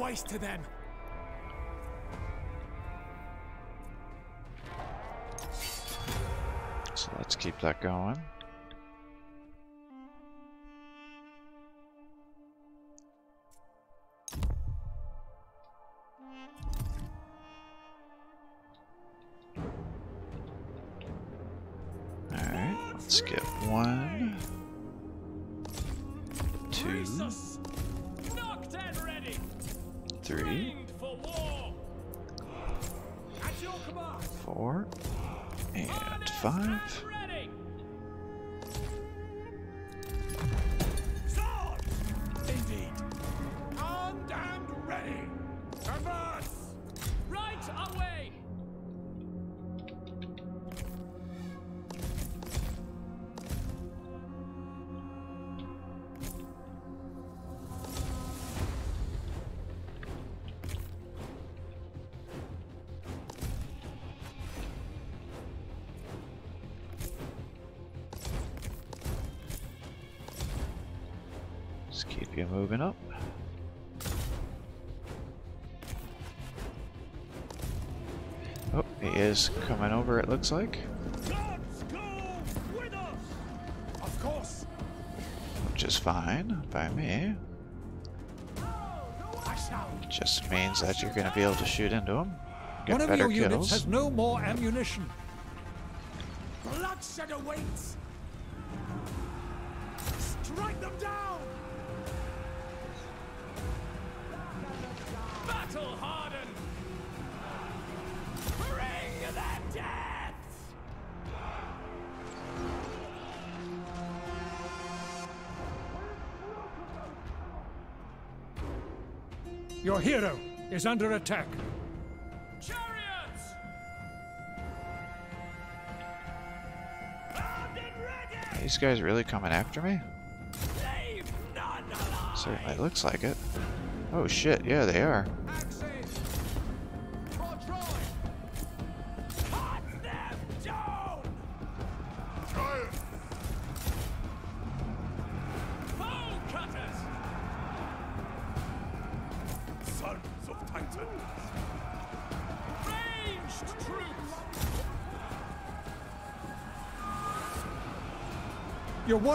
waste to them. So let's keep that going. Is coming over, it looks like. Gods go with us! Of course! Which is fine by me. I! Just means that you're going to be able to shoot into him. Get One of better your kills. units has no more ammunition. Bloodshed awaits! Strike them down! Battle hardened! Your hero is under attack. Chariots! Armed! These guys really coming after me? Leave none! Certainly looks like it. Oh shit, yeah they are.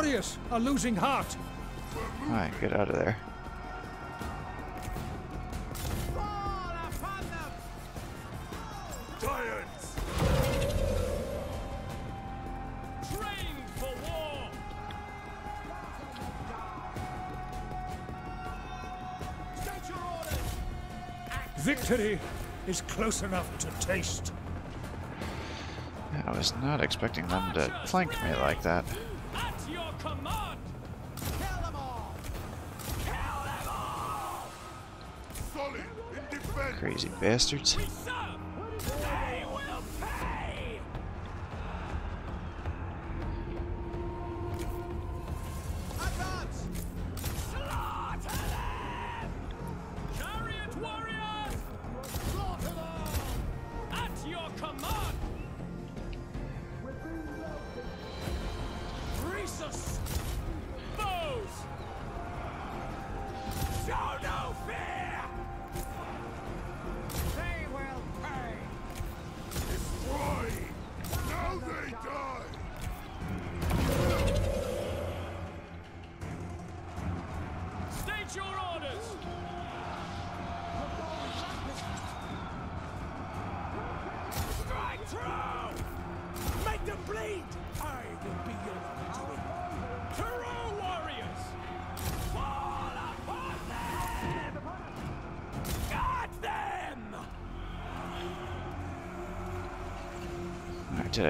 Warriors are losing heart. Alright, get out of there. Fall upon them! Giants! Trained for war! State your orders! Victory is close enough to taste. I was not expecting them to flank me like that. Crazy bastards.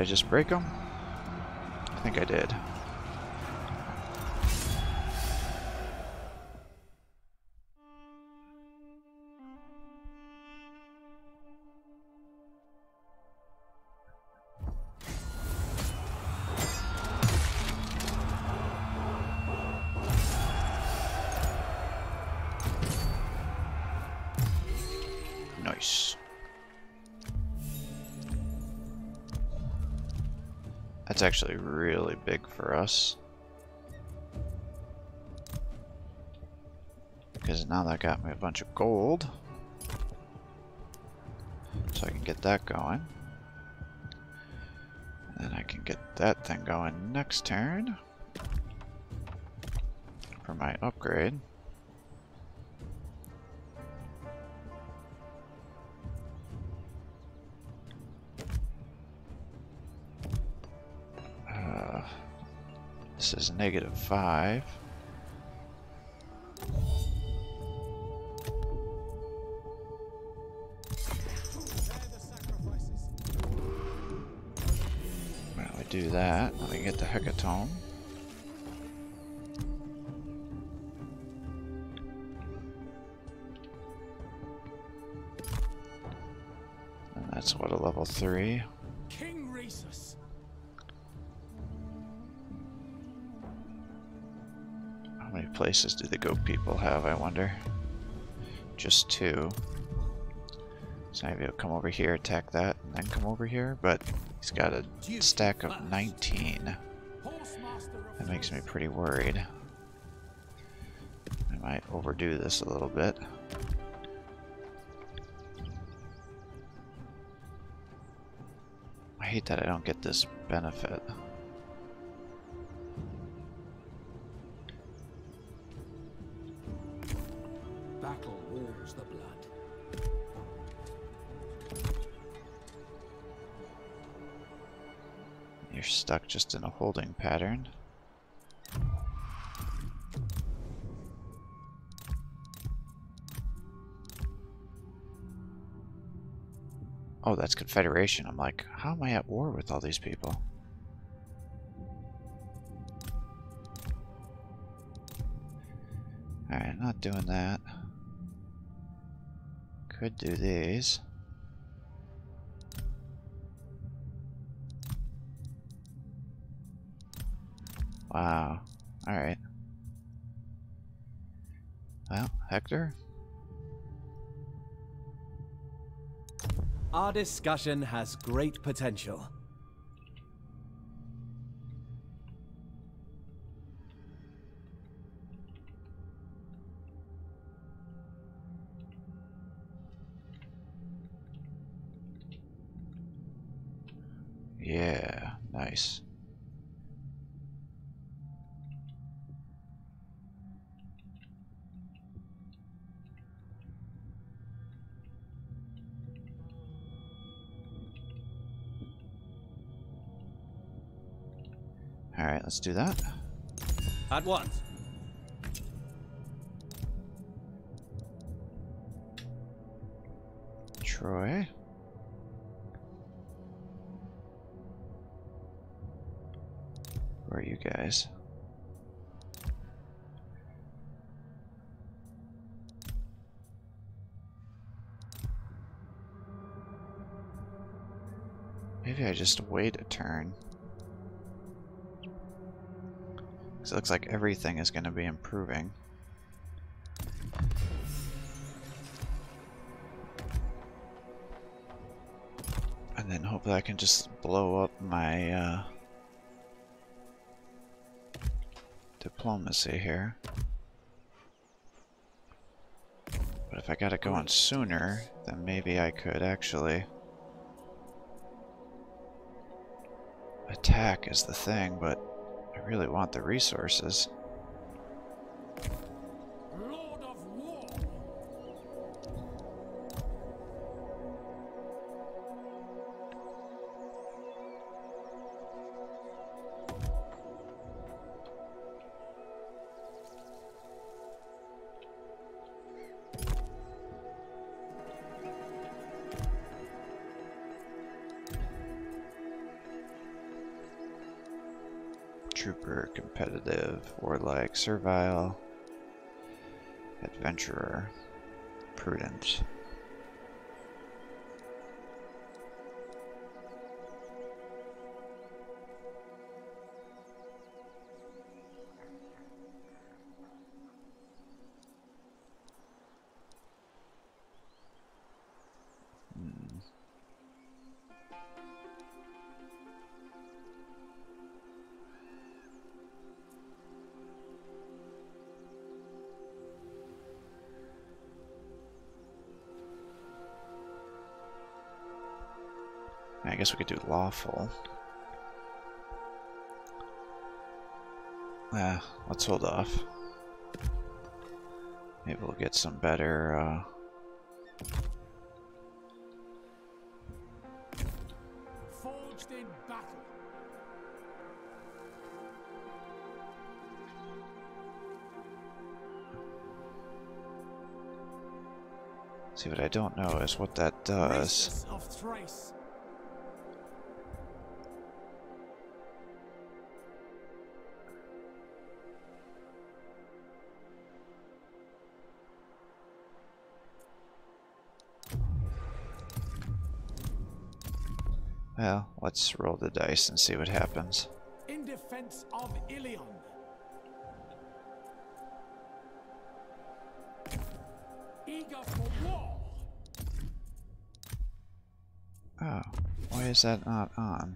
I just break them? I think I did. That's actually really big for us. Because now that got me a bunch of gold. So I can get that going. And I can get that thing going next turn. For my upgrade. Is negative five. Well, we do that, then we get the Hecatomb. And that's what, a level 3? Places do the goat people have, I wonder? Just two. So maybe he'll come over here, attack that, and then come over here, but he's got a stack of 19. That makes me pretty worried. I might overdo this a little bit. I hate that I don't get this benefit. Stuck just in a holding pattern. Oh, that's Confederation. I'm like, how am I at war with all these people? Alright, not doing that. Could do these. Wow. Alright. Well, Hector? Our discussion has great potential. Yeah, nice. Let's do that. At once. Troy. Where are you guys? Maybe I just wait a turn. It looks like everything is going to be improving. And then hopefully I can just blow up my uh, diplomacy here. But if I got it going sooner, then maybe I could actually attack is the thing, but really want the resources. Trooper, competitive, warlike, servile, adventurer, prudent. Guess we could do lawful. Yeah, let's hold off. Maybe we'll get some better, uh... Forged in battle. See, what I don't know is what that does. Well, let's roll the dice and see what happens. In defense of Ilion. Eager for war. Oh, why is that not on?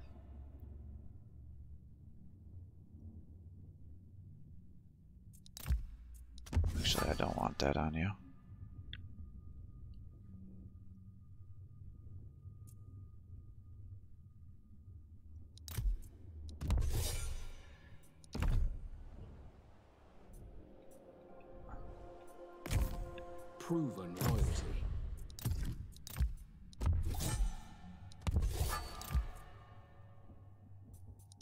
Actually, I don't want that on you. Proven loyalty.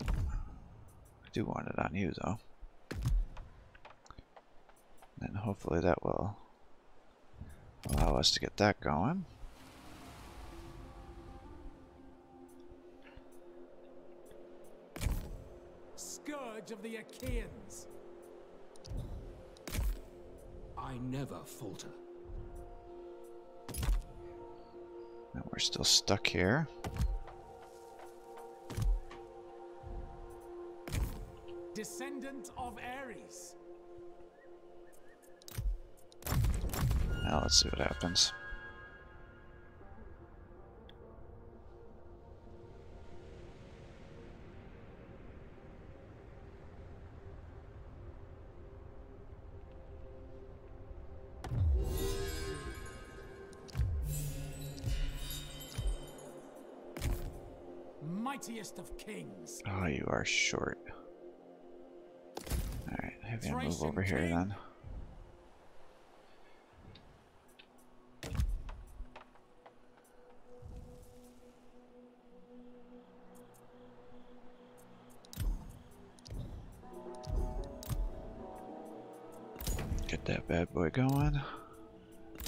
I do want it on you, though. And hopefully that will allow us to get that going. Scourge of the Achaeans. I never falter. And we're still stuck here. Descendant of Ares. Now let's see what happens. Mightiest of kings. Oh, you are short. Alright, I have you move over here then. Get that bad boy going.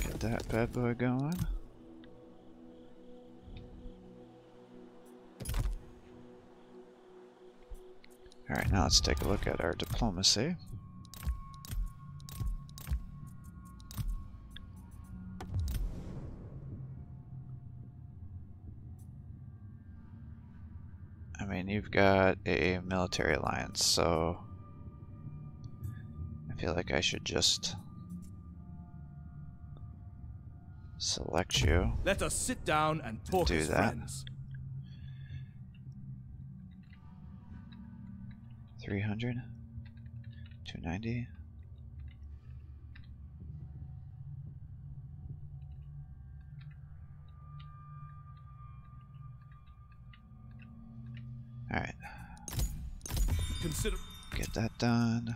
Get that bad boy going. Alright, now let's take a look at our diplomacy. I mean, you've got a military alliance, so I feel like I should just select you. Let us sit down and talk Do as that. friends. 300 290 Alright, Consider get that done.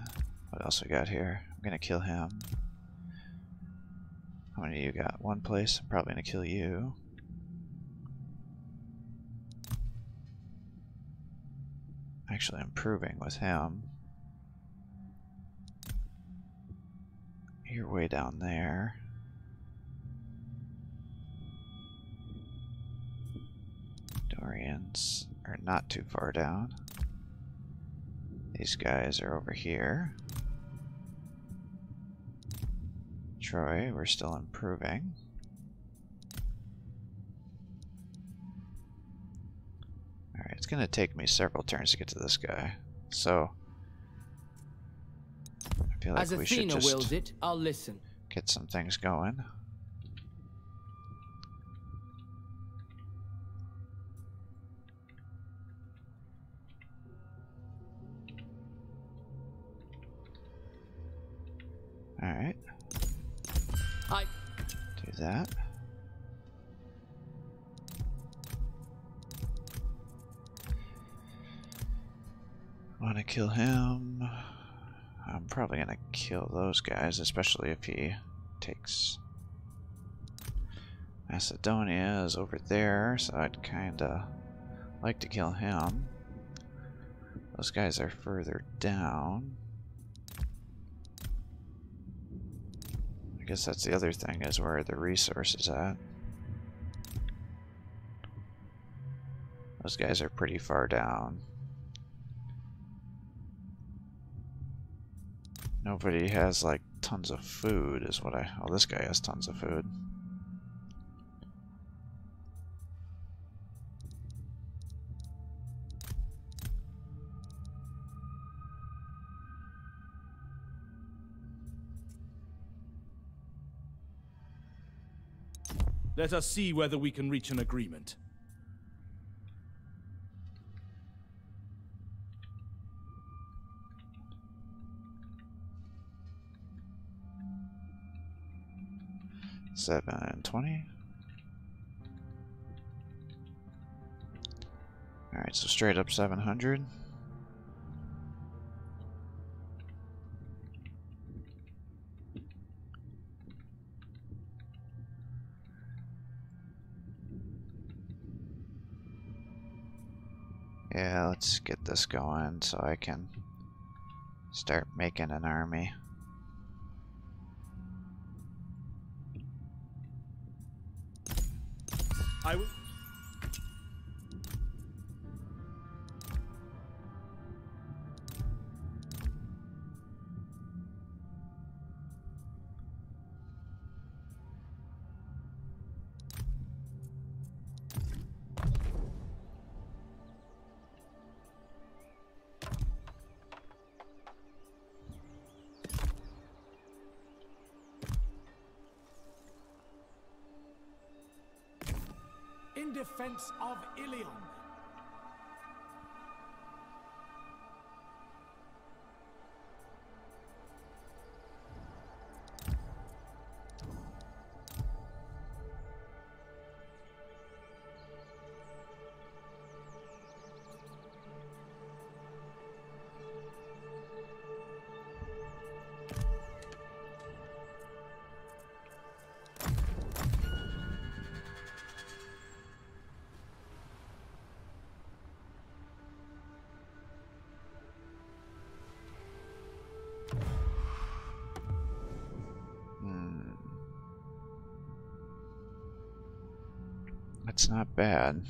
What else we got here? I'm gonna kill him. How many you got? One place? I'm probably gonna kill you. Actually improving with him. You're way down there. Dorians are not too far down. These guys are over here. Troy, we're still improving. It's gonna take me several turns to get to this guy. So I feel like As we should Athena just wills it, I'll listen. get some things going. Alright, I do that. Want to kill him? I'm probably gonna kill those guys, especially if he takes Macedonia is over there, so I'd kinda like to kill him. Those guys are further down. I guess that's the other thing is where the resources at. Those guys are pretty far down. Nobody has like tons of food is what I oh this guy has tons of food. Let us see whether we can reach an agreement. Seven twenty. Alright, so straight up seven hundred. Yeah, let's get this going so I can start making an army. I will. That's not bad.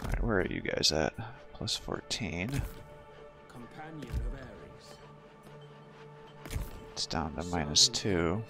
Alright, where are you guys at? Plus 14. Companion of Ares. It's down to minus 2.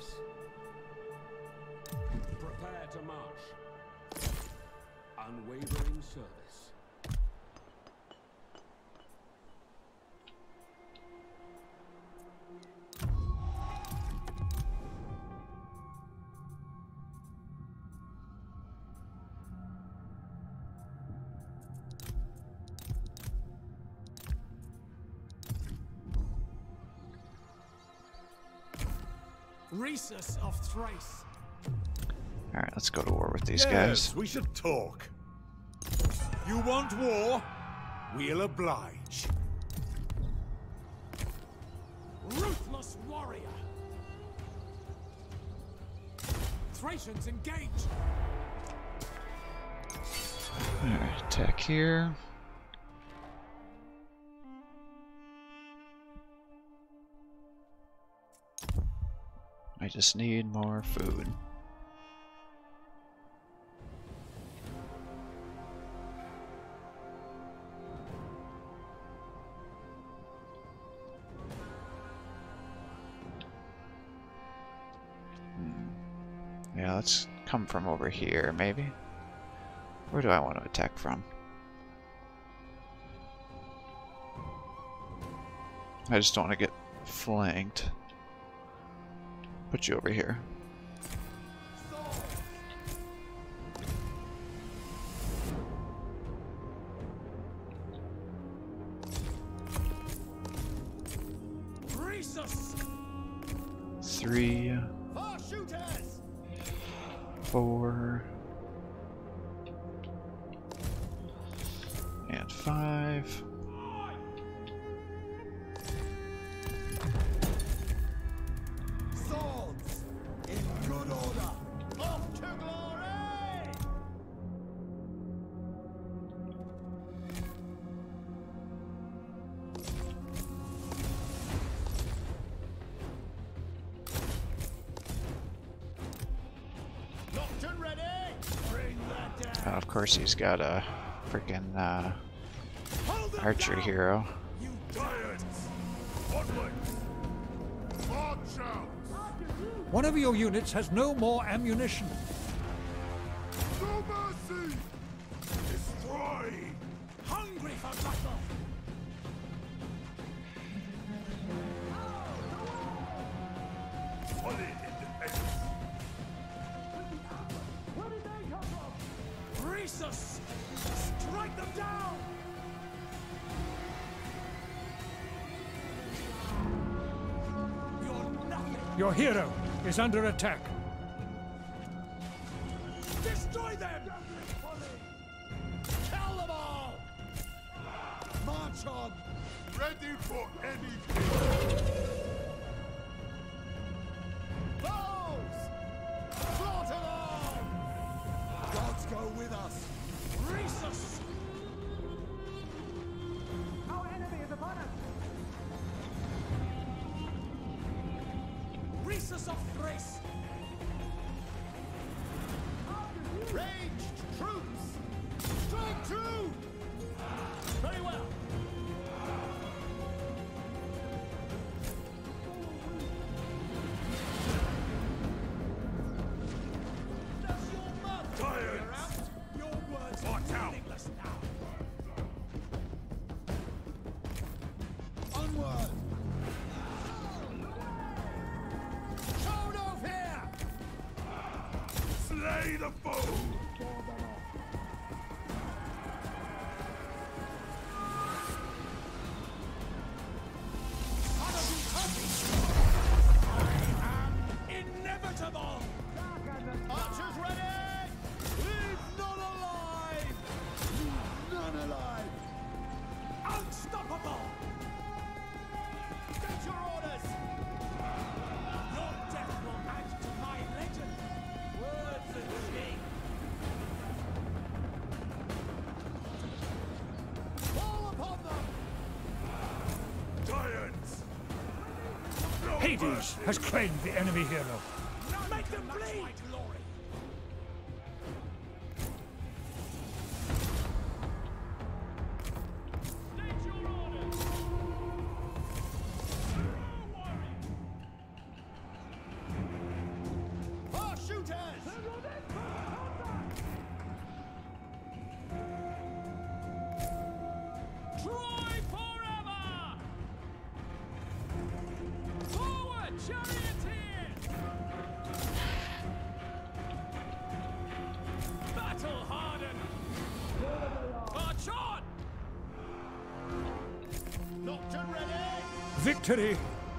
Rhesus. Alright, let's go to war with these yes, guys. we should talk. You want war? We'll oblige. Ruthless warrior. Thracians engage. Alright, attack here. I just need more food. Hmm. Yeah, let's come from over here, maybe. Where do I want to attack from? I just don't want to get flanked put you over here. Oh, of course he's got a freaking uh, archer hero. One of your units has no more ammunition. Super Your hero is under attack. Destroy them! Tell them all! March on! Ready for anything! has claimed the enemy hero. Victory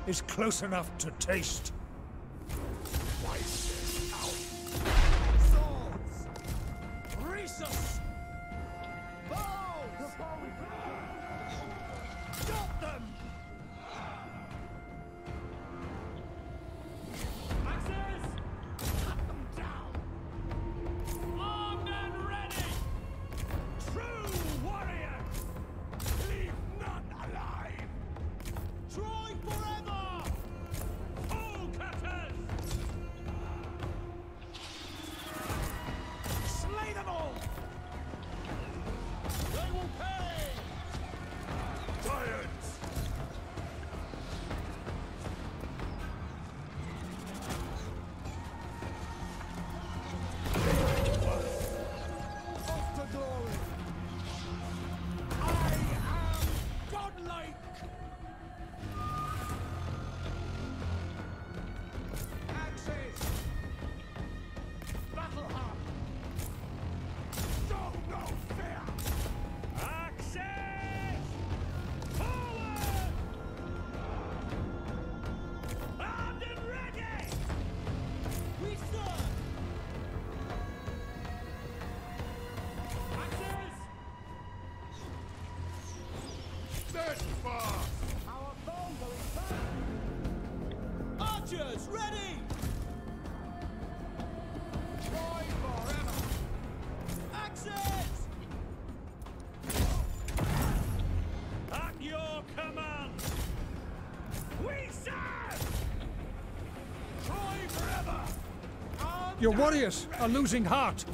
is close enough to taste. Your warriors are losing heart.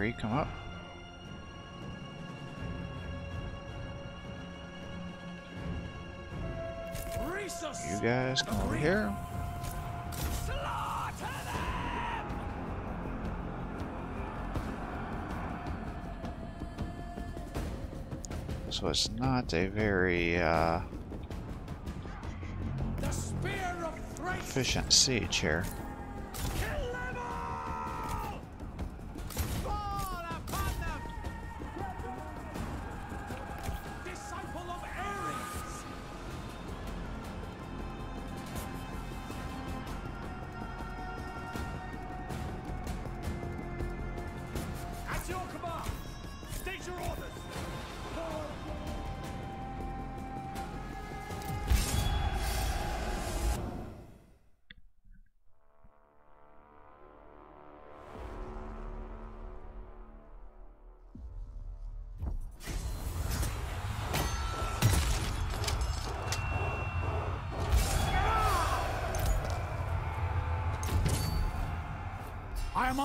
Three, come up. You guys come over here. So it's not a very uh, The spear of Thrace! efficient siege here.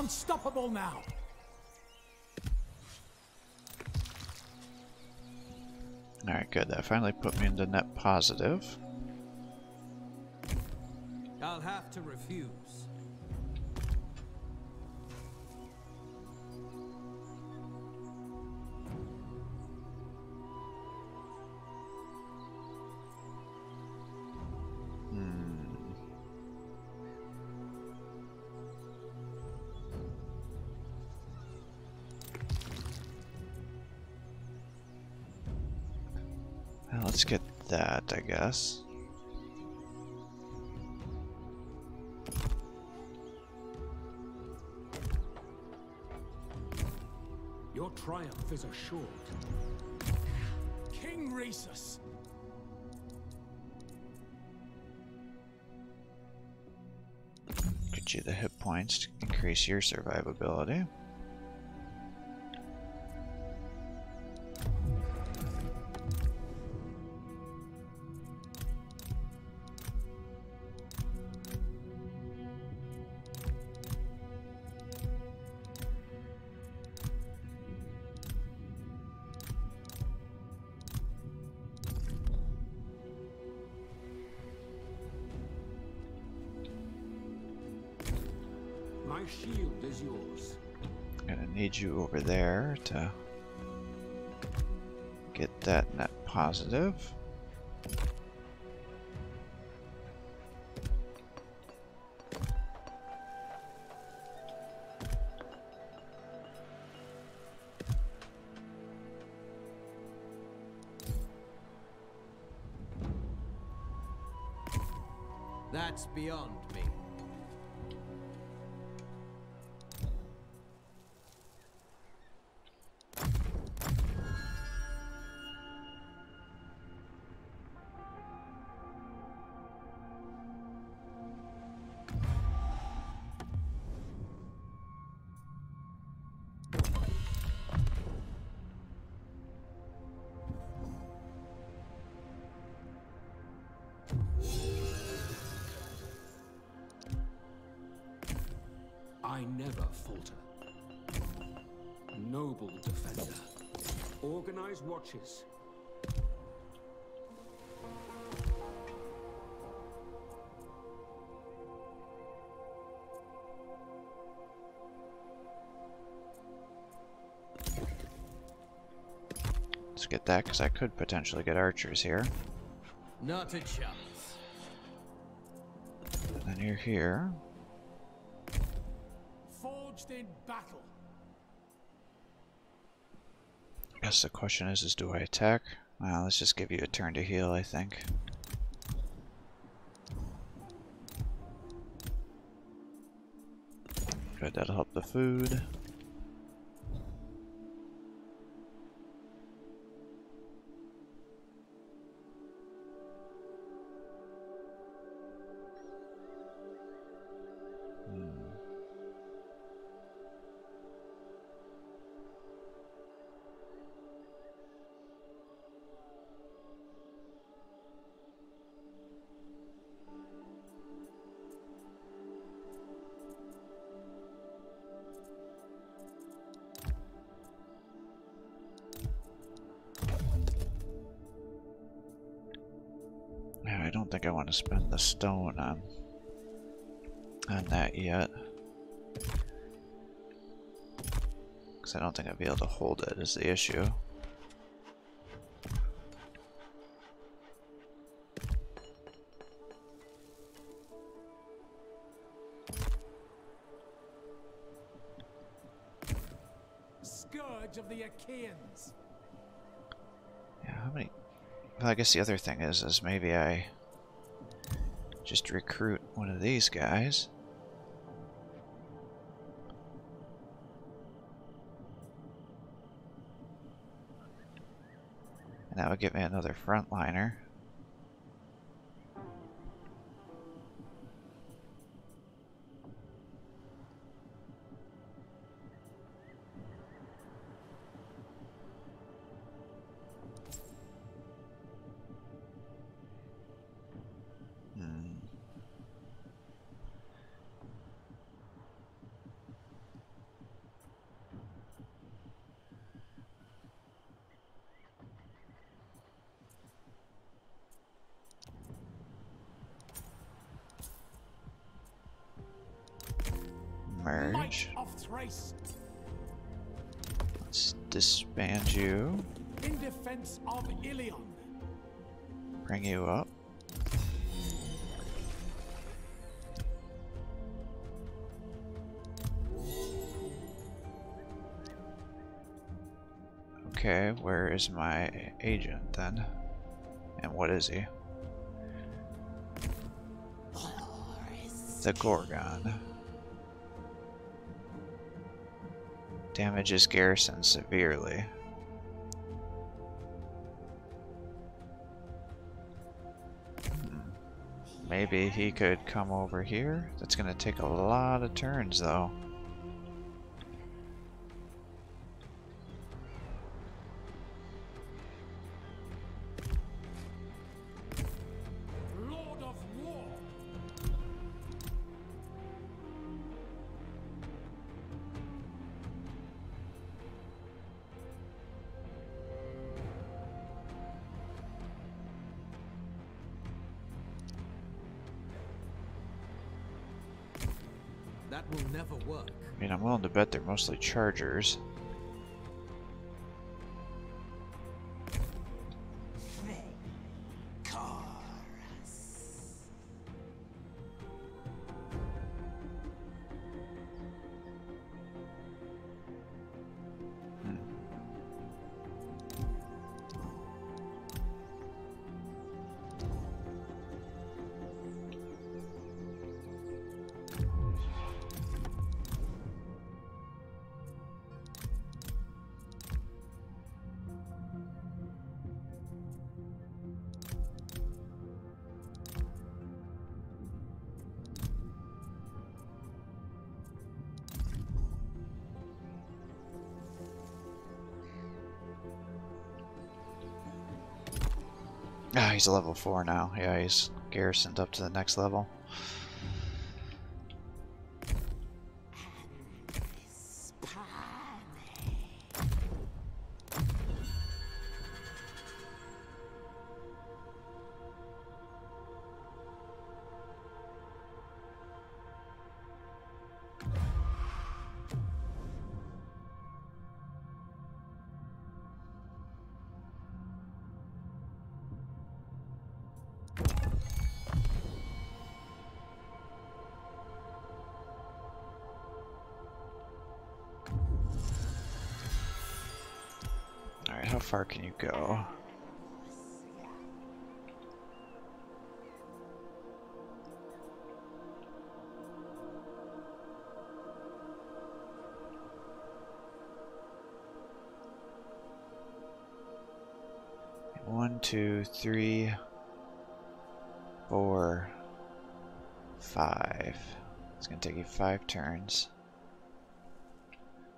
Unstoppable now! Alright, good. That finally put me into net positive. I'll have to refuse. Let's get that, I guess. Your triumph is assured. King Rhesus! Get you the hit points to increase your survivability. To get that net positive. never falter. Noble defender. Organize watches. Let's get that, because I could potentially get archers here. Not a chance. And then you're here. Forged in battle. I guess the question is, is do I attack? Well, let's just give you a turn to heal, I think. Good, that'll help the food. Think I want to spend the stone on on that yet. Because I don't think I'd be able to hold it is the issue. Scourge of the Achaeans. Yeah, how many? Well, I guess the other thing is, is maybe I just recruit one of these guys. And that would give me another frontliner. Thrace. Let's disband you. In defense of Ilion. Bring you up. Okay, where is my agent then? And what is he? The Gorgon. Damages garrison severely. Hmm. Maybe he could come over here. That's gonna take a lot of turns though. I mean, I'm willing to bet they're mostly chargers. He's level 4 now. Yeah, he's garrisoned up to the next level. Alright, how far can you go? One, two, three, four, five. It's going to take you five turns.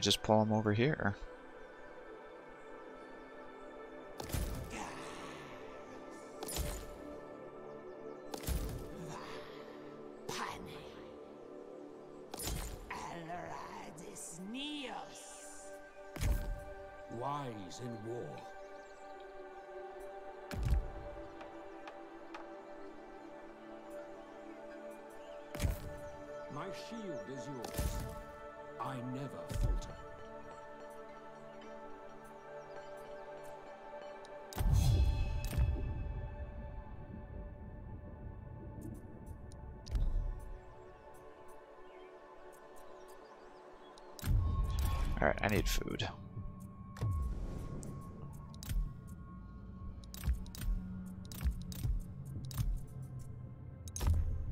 I just pull him over here. Wise in war. My shield is yours. I never falter. Alright, I need food.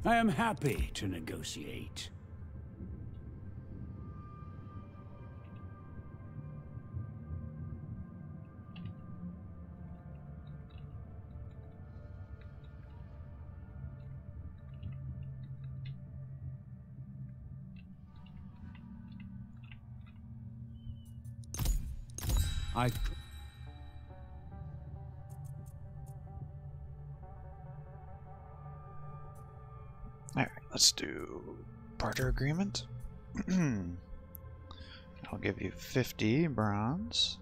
I am happy to negotiate. Agreement. I'll give you 50 bronze.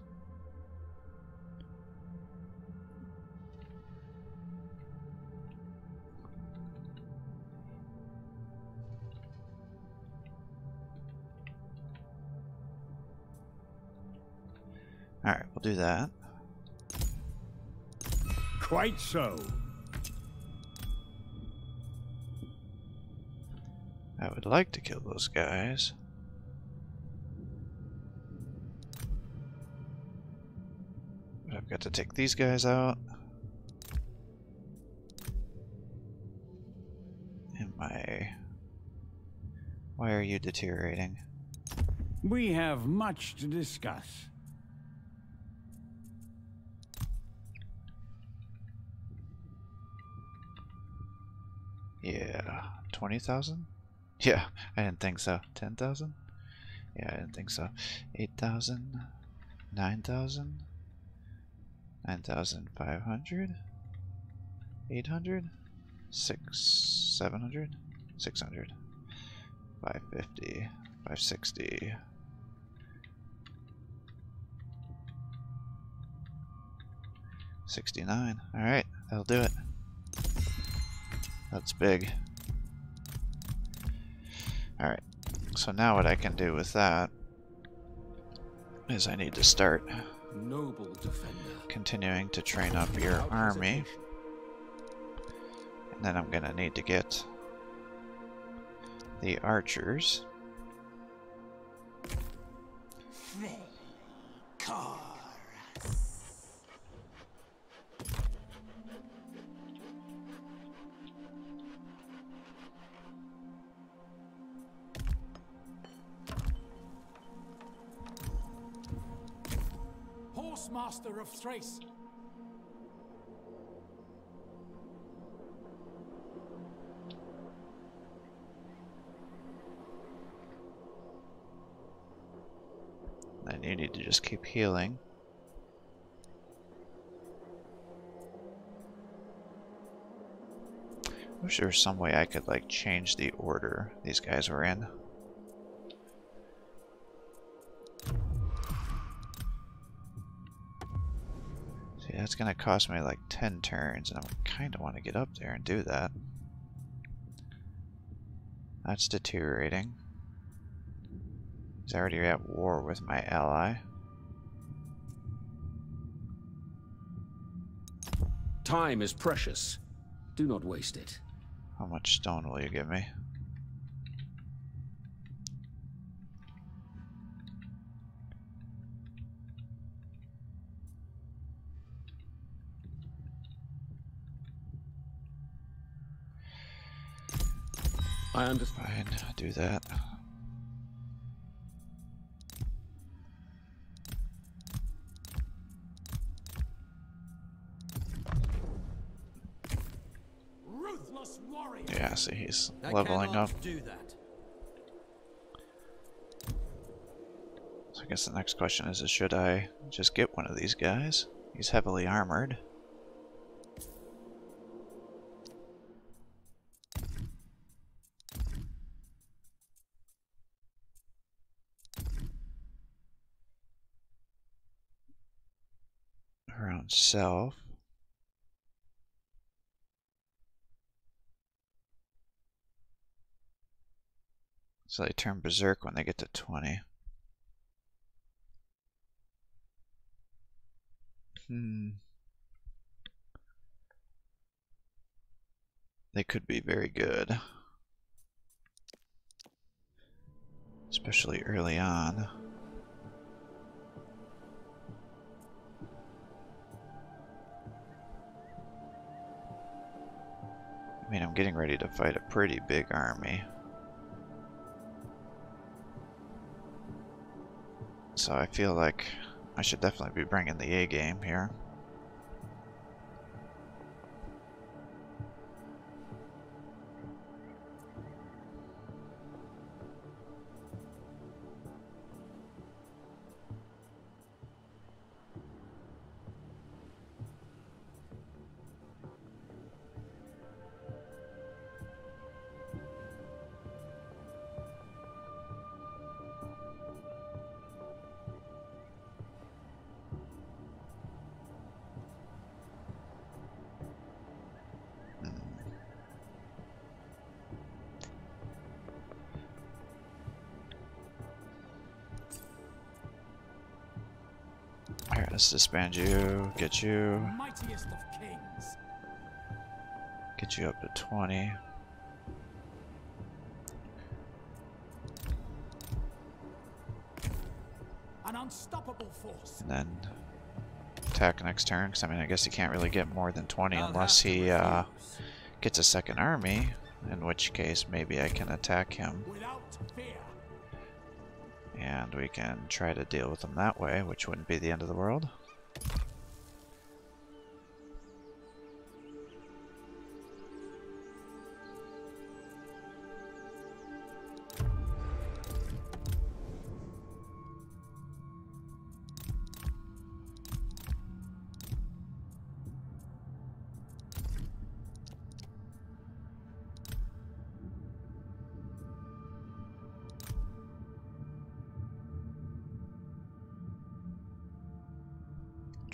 Alright, we'll do that. quite so. Like to kill those guys. But I've got to take these guys out. Am I... Why are you deteriorating? We have much to discuss. Yeah, 20,000? Yeah, I didn't think so. 10,000? Yeah, I didn't think so. 8,000? 9,000? 9,500? 800? 6, 700? 600? 550? 560? Sixty-nine. All right, that'll do it. That's big. Alright, so now what I can do with that is I need to start Noble defender. continuing to train up your army, and then I'm gonna need to get the archers. Horse Master of Thrace. Then you need to just keep healing. I wish there was some way I could like change the order these guys were in. See, that's gonna cost me like 10 turns, and I kinda wanna get up there and do that. That's deteriorating. He's already at war with my ally. Time is precious. Do not waste it. How much stone will you give me? I understand. Fine, do that. Yeah, see, he's I leveling up. So I guess the next question is, is should I just get one of these guys? He's heavily armored. Around self. So they turn berserk when they get to 20. Hmm. They could be very good. Especially early on. I mean, I'm getting ready to fight a pretty big army. So I feel like I should definitely be bringing the A game here. Let's disband you, get you, Mightiest of kings. get you up to 20. An unstoppable force. And then attack next turn, because I mean, I guess he can't really get more than 20 I'll unless he uh, gets a second army, in which case maybe I can attack him Without. And we can try to deal with them that way, which wouldn't be the end of the world.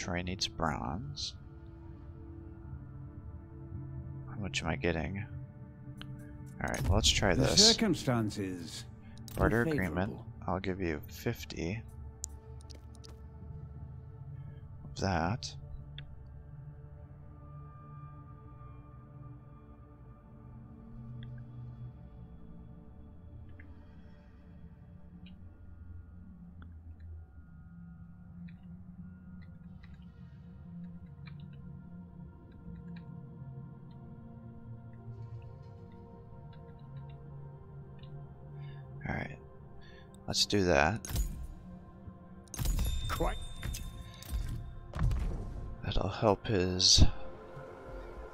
Troy needs bronze. How much am I getting? Alright, let's try The this. circumstances. Barter agreement. I'll give you 50 of that. Let's do that. Quite. That'll help his...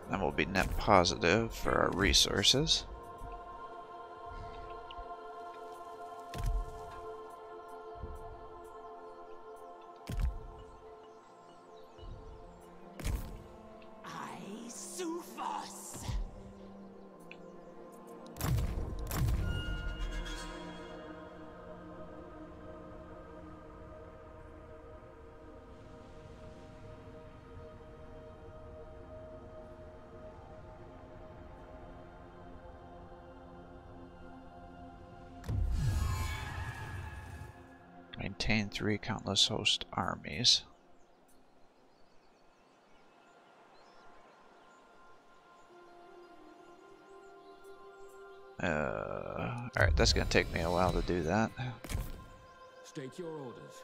That will be net positive for our resources. Contain three countless host armies. Uh, alright, that's gonna take me a while to do that. State your orders.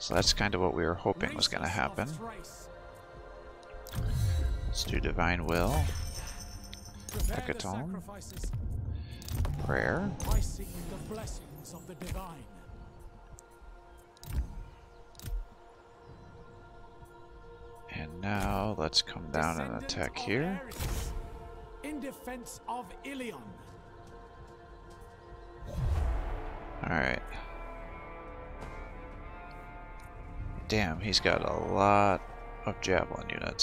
So that's kind of what we were hoping was going to happen. Let's do Divine Will, Hecatomb. Prayer. I seek the blessings of the divine. And now let's come down and attack here. In defense of Ilion. Alright. Damn, he's got a lot of javelin units.